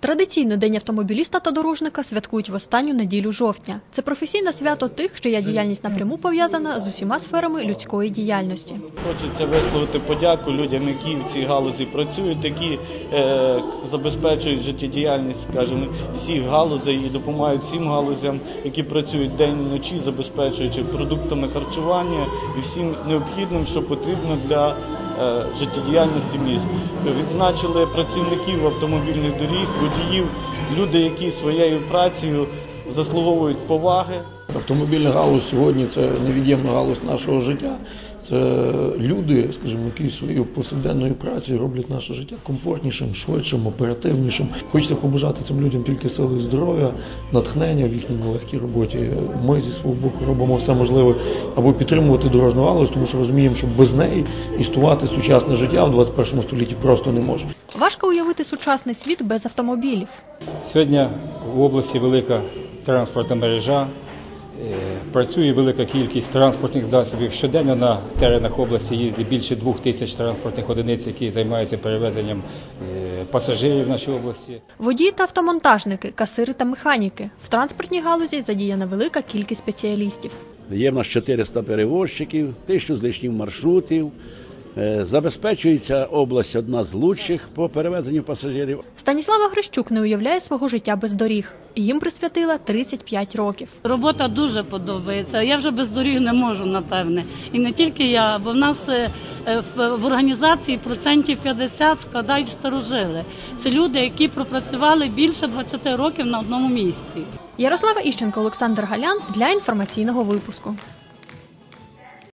Традиційно День автомобіліста та дорожника святкують в останню неділю жовтня. Це професійне свято тих, чия діяльність напряму пов'язана з усіма сферами людської діяльності. Хочеться висловити подяку людям, які в цій галузі працюють, які е, забезпечують життєдіяльність, скажімо, всіх галузей і допомагають всім галузям, які працюють день і вночі, забезпечуючи продуктами харчування і всім необхідним, що потрібно для життєдіяльності міст. Відзначили працівників автомобільних доріг, водіїв, люди, які своєю працею заслуговують поваги. Автомобільна галузь сьогодні це невід'ємна галузь нашого життя. Це люди, скажімо, які своєю повсякденною працею роблять наше життя комфортнішим, швидшим, оперативнішим. Хочеться побажати цим людям тільки сили здоров'я, натхнення в їхній нелегкій роботі. Ми зі свого боку робимо все можливе, аби підтримувати дорожню галузь, тому що розуміємо, що без неї існувати сучасне життя в 21 столітті просто не може. Важко уявити сучасний світ без автомобілів. Сьогодні в області велика транспортна мережа. Е, Працює велика кількість транспортних засобів. Щоденно на теренах області їздить більше двох тисяч транспортних одиниць, які займаються перевезенням е, пасажирів в нашій області. Водії та автомонтажники, касири та механіки. В транспортній галузі задіяна велика кількість спеціалістів. Є в нас 400 перевозчиків, тисячу з лишнім маршрутів. Е, Забезпечується область одна з лучших по перевезенню пасажирів. Станіслава Грищук не уявляє свого життя без доріг. Їм присвятила 35 років. Робота дуже подобається. Я вже без доріг не можу, напевне. І не тільки я, бо в нас е, е, в, в організації процентів 50 складають старожили. Це люди, які пропрацювали більше 20 років на одному місці. Ярослава Іщенко, Олександр Галян для інформаційного випуску.